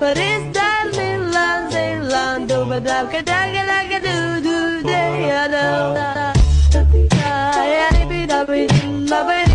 But it's that little land, little land, do ba da ka da ka da ka do do da ya da da da da da